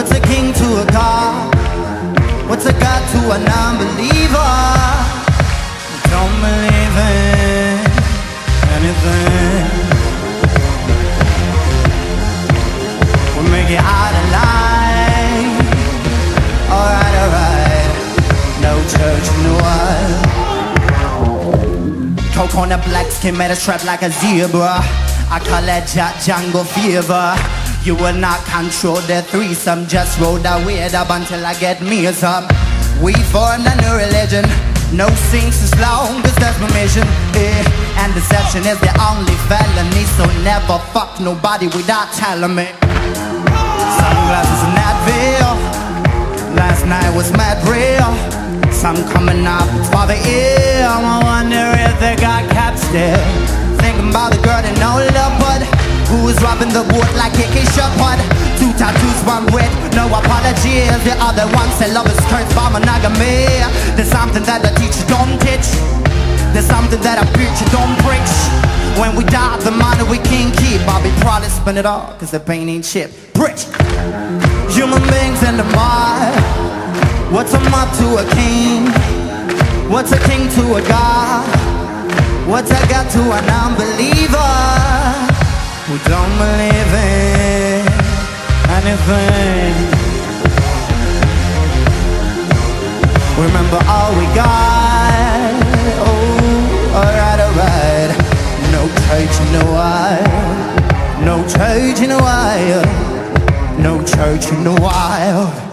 What's a king to a god? What's a god to a non-believer? Don't believe in anything. We'll make it out alive. Alright, alright. No church in the wild Coke on a black skin made a strap like a zebra. I call that Django fever. You will not control the threesome. Just roll the weird up until I get me some. We formed a new religion. No sings as long as that's my mission. Yeah. And deception is the only felony. So never fuck nobody without telling me. Sunglasses and that veil. Last night was mad real. Some coming up for the ear. I wonder if they got caps still. Thinking about the girl in no love, but who is robbing the boat like Kiki Shepard? Two tattoos, one with no apologies. The other one say love is cursed by monogamy. There's something that the teacher don't teach. There's something that a preacher don't preach. When we die, the money we can't keep. I'll be proud to spend it all, cause the pain ain't shit. Preach! Human beings in the mud. What's a mob to a king? What's a king to a god? What's a god to an unbeliever who don't believe in anything? Remember all we got. Oh, alright, alright. No church in the wild. No church in the wild. No church in the wild.